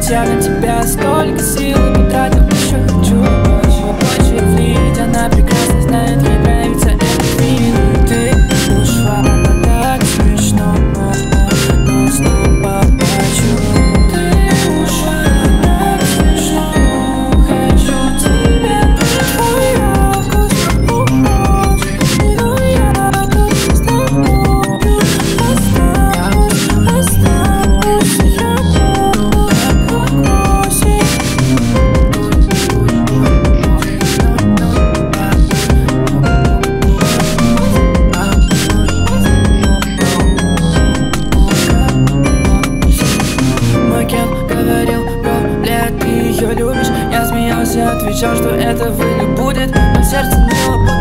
хотя на тебя столько Катя отвечал, что это выли будет. Но сердце не лопат